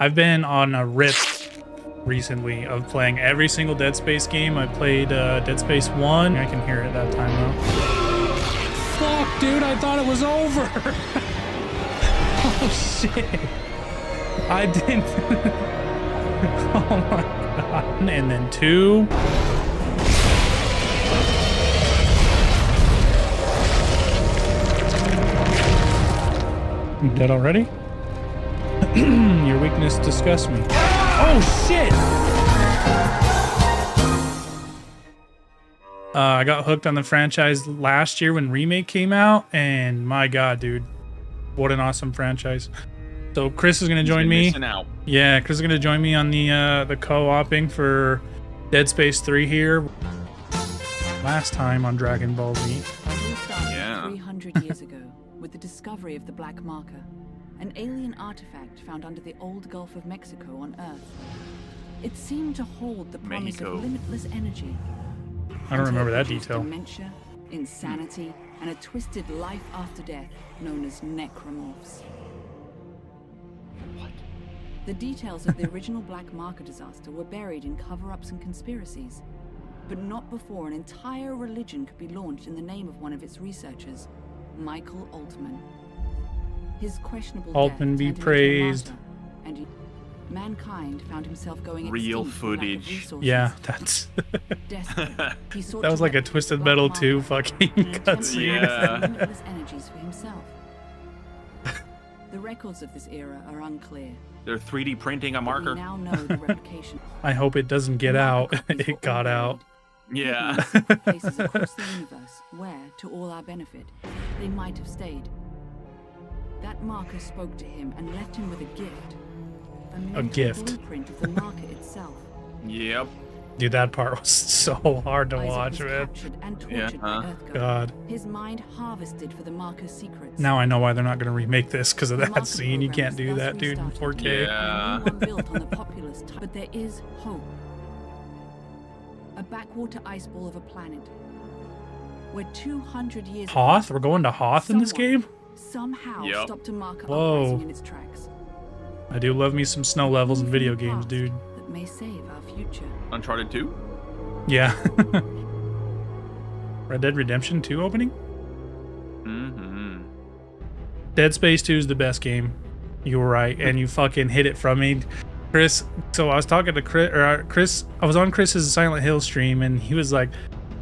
I've been on a rip recently of playing every single Dead Space game. I played uh, Dead Space 1. I can hear it that time though. Fuck, dude, I thought it was over. oh, shit. I didn't. oh, my God. And then two. You dead already? Your weakness disgusts me. Oh shit! Uh, I got hooked on the franchise last year when Remake came out, and my god, dude, what an awesome franchise! So Chris is gonna join me. Yeah, Chris is gonna join me on the uh, the co-oping for Dead Space 3 here. Last time on Dragon Ball Z. Yeah. 300 years ago, with the discovery of the Black Marker an alien artifact found under the old Gulf of Mexico on Earth. It seemed to hold the promise Mexico. of limitless energy. I don't remember that detail. Dementia, insanity, and a twisted life after death known as necromorphs. What? The details of the original Black Marker disaster were buried in cover-ups and conspiracies, but not before an entire religion could be launched in the name of one of its researchers, Michael Altman. His questionable Altman be praised. and mankind found himself going real footage. Yeah, that's that was like a Twisted Metal 2 fucking cutscene. Yeah. energies. The records of this era are unclear. They're 3D printing a marker. now know the replication. I hope it doesn't get out. it got out. Yeah. places across the universe where, to all our benefit, they might have stayed. That marker spoke to him and left him with a gift. A, a gift. Blueprint of the marker itself. Yep. Dude, that part was so hard to Isaac watch, man. yeah. Huh? God. His mind harvested for the marker's secrets. Now I know why they're not going to remake this because of that scene. You can't do that, dude, in 4K. Yeah. built on the populous but there is hope. A backwater ice ball of a planet where 200 years Hoth? We're going to Hoth in this game? Somehow yep. stopped a marker Whoa. in its tracks. I do love me some snow levels in video games, dude. That may save our future. Uncharted 2? Yeah. Red Dead Redemption 2 opening? Mm-hmm. Dead Space 2 is the best game. You were right, and you fucking hit it from me. Chris, so I was talking to Chris, or uh, Chris, I was on Chris's Silent Hill stream, and he was like,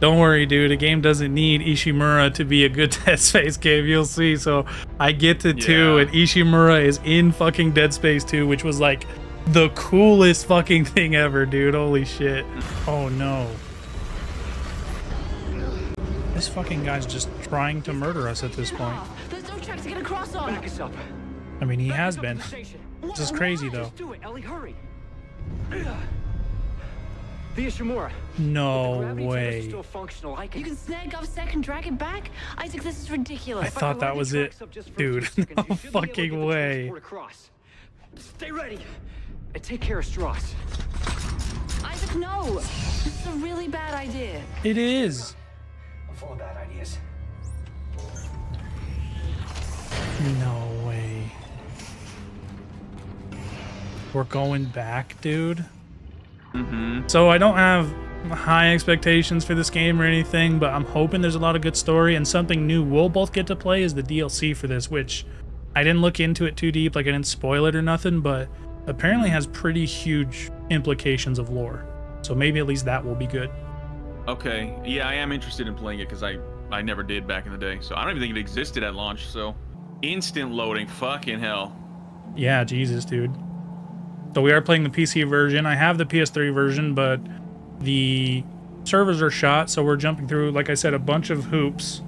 don't worry, dude. A game doesn't need Ishimura to be a good Dead Space game. You'll see. So I get to yeah. two, and Ishimura is in fucking Dead Space 2, which was like the coolest fucking thing ever, dude. Holy shit. Oh no. This fucking guy's just trying to murder us at this point. There's no track to get across on. Back us up. I mean, he has been. This is crazy, though. Just do it, Ellie. Hurry. The Ishimura. No way. Still functional. I can... You can snag off second, drag it back? Isaac, this is ridiculous. I thought that was it. Dude, no fucking way. Stay ready. And take care of Stross. Isaac, no. This is a really bad idea. It is. I'm full of bad ideas. No way. We're going back, dude. Mm-hmm. So I don't have high expectations for this game or anything, but I'm hoping there's a lot of good story and something new we'll both get to play is the DLC for this, which I didn't look into it too deep, like I didn't spoil it or nothing, but apparently has pretty huge implications of lore. So maybe at least that will be good. Okay. Yeah, I am interested in playing it because I, I never did back in the day. So I don't even think it existed at launch, so instant loading, fucking hell. Yeah, Jesus, dude. So we are playing the PC version. I have the PS3 version, but the servers are shot, so we're jumping through, like I said, a bunch of hoops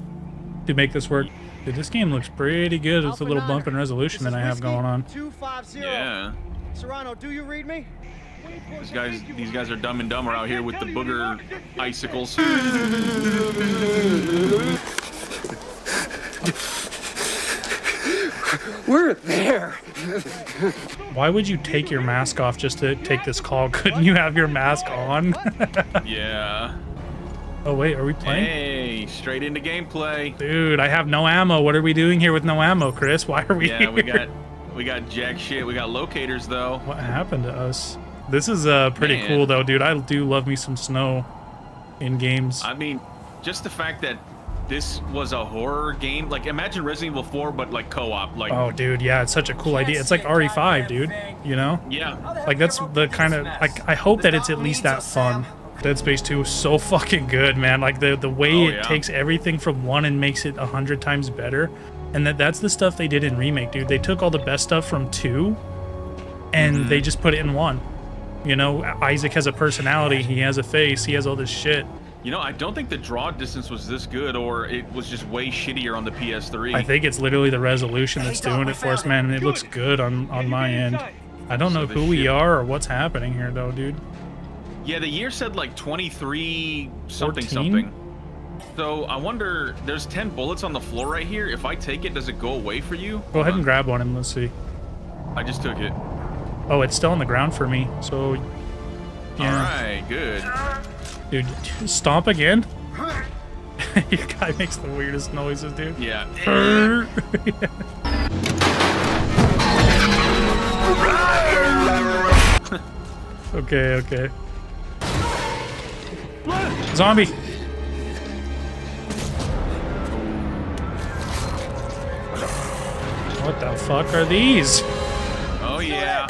to make this work. Dude, this game looks pretty good with a little bump in resolution that I have going on. Yeah. Serrano, do you read me? These guys, these guys are dumb and dumber out here with the booger icicles. We're there. Why would you take your mask off just to take this call? Couldn't you have your mask on? yeah. Oh wait, are we playing? Hey, straight into gameplay. Dude, I have no ammo. What are we doing here with no ammo, Chris? Why are we Yeah, here? we got We got jack shit. We got locators though. What happened to us? This is uh pretty Man. cool though, dude. I do love me some snow in games. I mean, just the fact that this was a horror game. Like, imagine Resident Evil 4, but like co-op. Like, Oh, dude, yeah, it's such a cool idea. It's like RE5, dude. You know, yeah. like that's the kind of like I hope that it's at least that fun. Dead Space 2 is so fucking good, man. Like the the way Oh, it yeah. takes everything from one and makes it a hundred times better, and that that's the stuff they did in remake, dude. They took all the best stuff from two, and Mm-hmm. they just put it in one. You know, Isaac has a personality. He has a face. He has all this shit. You know, I don't think the draw distance was this good, or it was just way shittier on the PS3. I think it's literally the resolution that's doing it for us, man, and it looks good on on my end. I don't know who we are or what's happening here, though, dude. Yeah, the year said like 23 something 14? something. So I wonder, there's 10 bullets on the floor right here. If I take it, does it go away for you? Go ahead and grab one and let's see. I just took it. Oh, it's still on the ground for me. So, yeah, All right, good. Dude, stomp again. Your guy makes the weirdest noises, dude. Yeah. Okay, okay. Zombie. What the fuck are these? Oh yeah.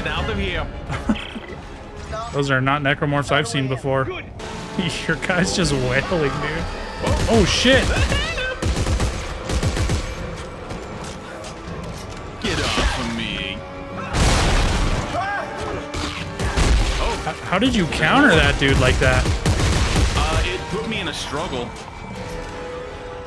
Get out of here. Those are not necromorphs I've seen before. Your guy's just wailing, dude. Oh shit! Get off of me. How did you counter that dude like that? Uh, it put me in a struggle.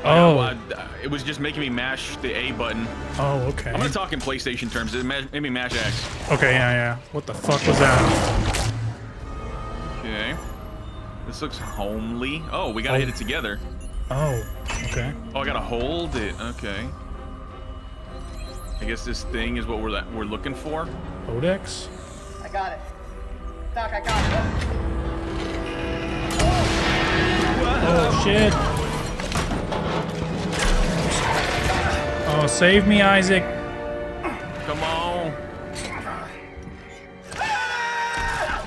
Oh, Uh, it was just making me mash the A button. oh, okay. I'm gonna talk in PlayStation terms. It ma- made me mash X. Okay, yeah, yeah. What the fuck was that? Okay. This looks homely. Oh, we gotta Oh. hit it together. Oh, okay. Oh, I gotta hold it. Okay. I guess this thing is what we're we're looking for. Codex. I got it. Doc, I got it. Oh shit! Oh, save me, Isaac! Come on.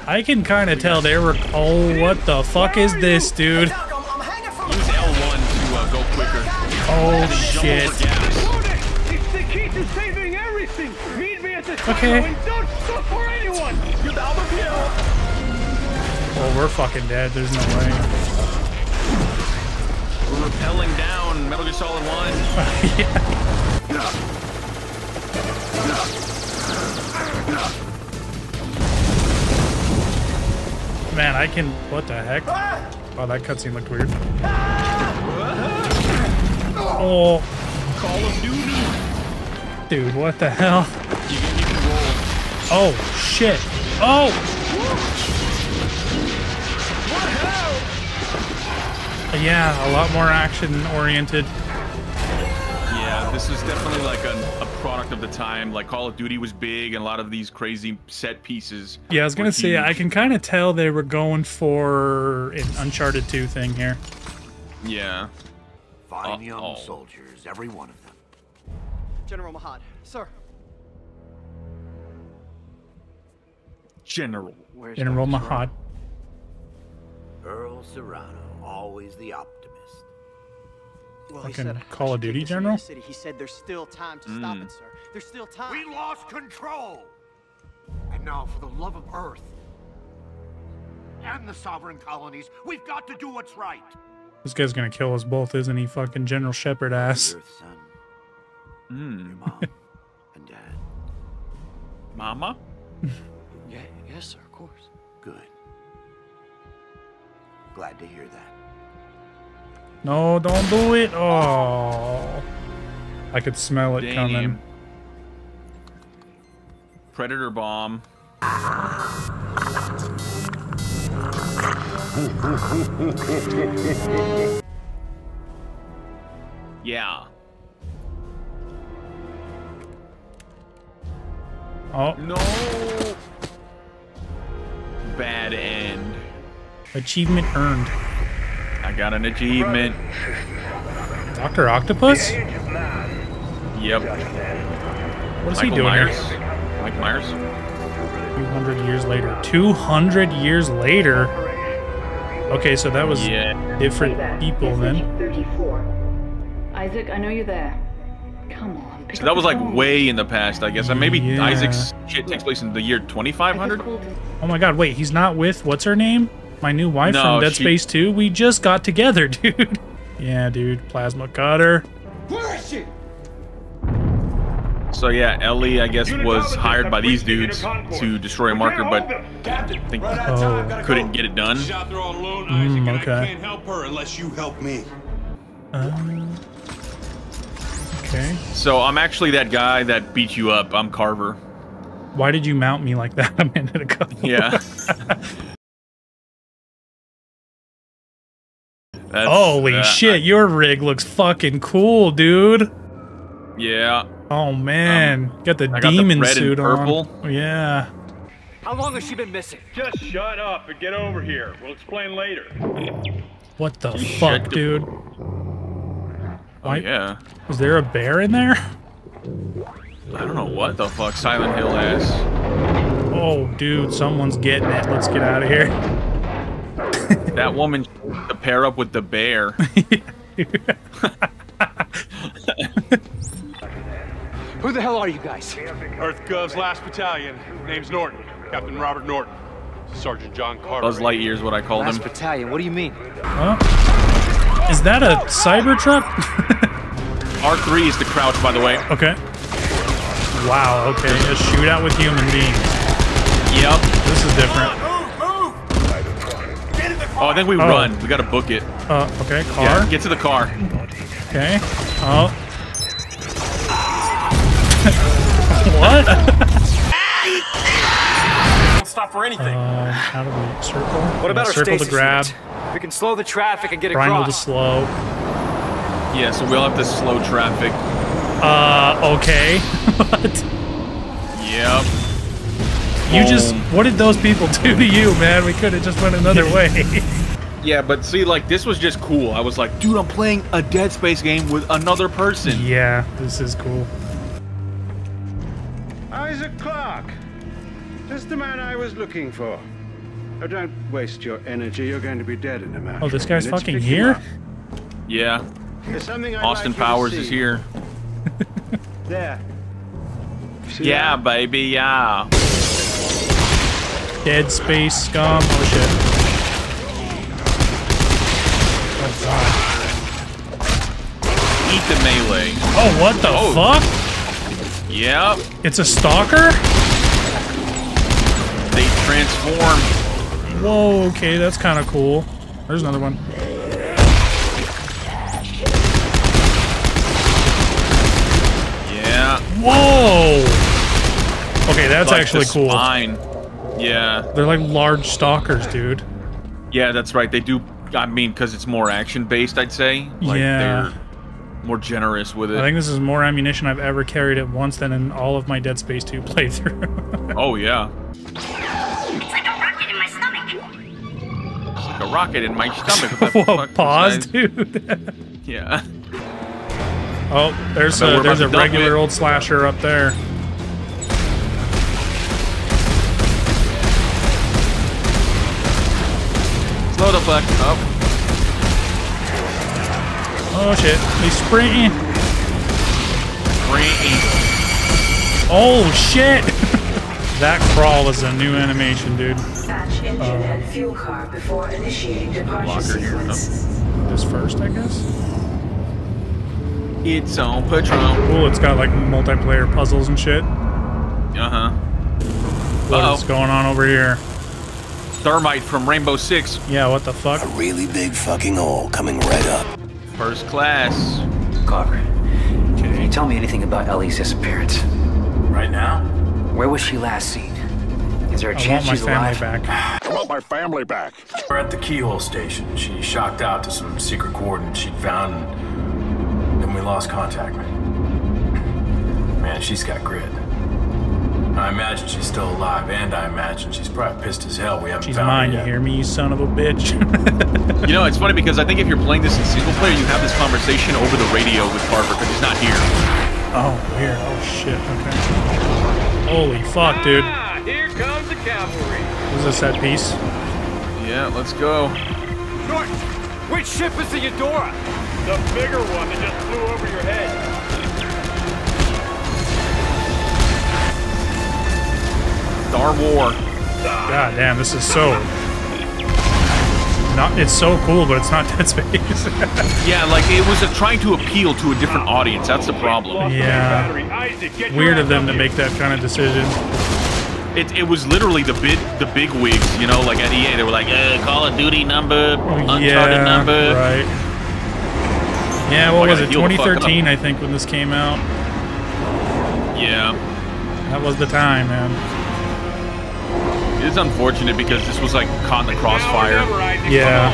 I can kind of tell they were. Oh, what the fuck is this, dude? Doc, I'm, I'm hanging from Use L1 to uh, go quicker. Oh shit! It's the key to saving everything. Meet me at the Okay. and don't stop for anyone. Get out of here. Oh, we're fucking dead. There's no way. We're rappelling down Metal Gear Solid 1. Man, I can. What the heck? Oh, that cutscene looked weird. Oh, Call of Duty. dude, what the hell? Oh, shit. Oh! Yeah, a lot more action oriented. Yeah, this is definitely like a, a product of the time. Like Call of Duty was big, and a lot of these crazy set pieces. Yeah, I was gonna say I can kind of tell they were going for an Uncharted 2 thing here. Yeah. Fine young Uh-oh. soldiers, every one of them. General Mahad. Sir. General. Where's General Mahad. Earl Serrano, always the optimist. Well, he Fucking said Call of Duty general? City. He said there's still time to stop it, sir. There's still time. We lost control! And now, for the love of Earth and the sovereign colonies, we've got to do what's right. This guy's gonna kill us both, isn't he? Fucking General Shepard ass. Earth, son, Hmm. your mom, and dad. Mama? Yeah, yes, sir, of course. Good. Glad to hear that. No, don't do it. Oh. I could smell it Damn. coming. Predator bomb. yeah. Oh, No. Bad end. achievement earned. I got an achievement. Doctor Octopus? Yep. What is he doing Myers. here? Mike Myers. 200 years later. 200 years later. Okay, so that was Yeah. different people then. 34. Isaac, I know you're there. Come on. So that was like way in the past, I guess. And maybe Yeah. Isaac's shit takes place in the year 2500. Oh my god, wait, he's not with what's her name? My new wife No, from Dead she- Space 2? We just got together, dude. yeah, dude. Plasma cutter. Where is she? So yeah, Ellie, I guess, was hired by these dudes to destroy a marker, but I think Oh. couldn't get it done. She's out there all alone, Mm, okay. I can't help her unless you help me. Um, okay. So I'm actually that guy that beat you up. I'm Carver. Why did you mount me like that a minute ago? Yeah. That's, Holy uh, shit, your rig looks fucking cool, dude. Yeah. Oh man, got the I got the demon red and suit purple. on. Yeah. How long has she been missing? Just shut up and get over here. We'll explain later. What the You fuck, dude? Oh, Why- yeah. Is there a bear in there? I don't know what the fuck Silent Hill is. Oh, dude, someone's getting it. Let's get out of here. That woman to pair up with the bear. Who the hell are you guys? Earth Gov's last battalion. Name's Norton. Captain Robert Norton. Sergeant John Carver. Buzz Lightyear's what I called Last him. battalion. What do you mean? Huh? Is that a cyber truck? R3 is the crouch, by the way. okay. Wow, okay. A shootout with human beings. Yep. This is different. Oh, I think we Oh. run. We gotta book it. Uh, okay, car. Yeah, get to the car. Okay. Oh. what? Don't stop for anything. Uh, how do we circle? What about Yeah, our circle to grab? unit? We can slow the traffic and get Triangle to across. slow. Yeah, so we'll have to slow traffic. Uh, okay. what? Yep. You just, um, what did those people do to you, man? We could have just went another way. Yeah, but see, like, this was just cool. I was like, dude, I'm playing a Dead Space game with another person. yeah, this is cool. Isaac Clarke. Just the man I was looking for. Oh, don't waste your energy. You're going to be dead in a matter Oh, this guy's minutes. fucking Pick here? Yeah. There's something I'd Austin like Powers is here. There. See Yeah, that? baby, yeah. Dead space scum. Oh shit. Oh god. Eat the melee. Oh, what the Oh. fuck? Yep. It's a stalker? They transform. Whoa, okay, that's kind of cool. There's another one. Yeah. Whoa! Okay, that's Like actually cool. Spine. Yeah. They're like large stalkers, dude. Yeah, that's right. They do. I mean, because it's more action based, I'd say. Like, Yeah. They're more generous with it. I think this is more ammunition I've ever carried at once than in all of my Dead Space 2 playthrough. oh yeah. It's like a rocket in my stomach. Like a rocket in my stomach. Whoa, pause, dude. Yeah. oh, there's a there's a regular old slasher up there. Slow the fuck up. Oh shit, he's sprinting. Ring. Oh shit! that crawl is a new animation, dude. Patch engine and fuel car before initiating departure Locker here, sequence. This first, I guess. It's on patrol. Cool, it's got like multiplayer puzzles and shit. Uh huh. What's Uh-oh. going on over here? Thermite from Rainbow Six. Yeah, what the fuck? A really big fucking hole coming right up. First class. Carver, can you tell me anything about Ellie's disappearance? Right now? Where was she last seen? Is there a I chance want my she's family alive? back. I want my family back. We're at the keyhole station. She shocked out to some secret coordinates she'd found, and then we lost contact. Man, she's got grit. I I imagine she's still alive, and I imagine she's probably pissed as hell we haven't She's found mine, her you hear me, you son of a bitch? You know, it's funny because I think if you're playing this in single player, you have this conversation over the radio with Carver because he's not here. oh, weird. Oh, shit. Okay. Holy fuck, dude. Ah, here comes the cavalry. Is this that piece? Yeah, let's go. Norton, which ship is the Eudora? The bigger one that just flew over your head. Star War. God damn, this is so. Not, it's so cool, but it's not Dead Space. Yeah, like it was a, trying to appeal to a different audience. That's the problem. yeah. Weird of them to make that kind of decision. It, it was literally the big the big wigs, you know, like at EA, they were like, uh, Call of Duty number, Uncharted yeah, number. right. Yeah, what was it? heal the fuck up. 2013, I think, when this came out. Yeah. That was the time, man. It is unfortunate because this was like caught in the crossfire. Yeah.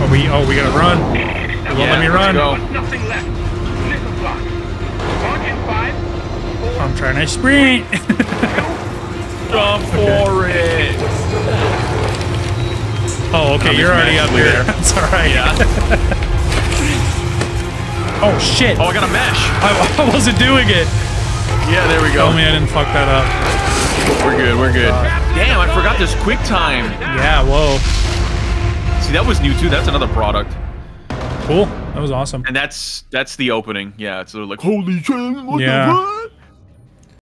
Oh, we oh we gotta run. They won't let me run. Nothing left. Nickel clock. Launch in five. I'm trying to sprint. Jump for it. Oh, okay, you're already up messing with here. That's all right. Yeah. Oh shit! Oh, I got a mesh. I, I wasn't doing it. Yeah, there we go. Oh, Tell me I didn't fuck that up. We're good. We're good. Uh, Damn, I forgot this quick time. Yeah, whoa. See, that was new too. That's another product. Cool. That was awesome. And that's that's the opening. Yeah, it's like holy shit. What Yeah. the fuck?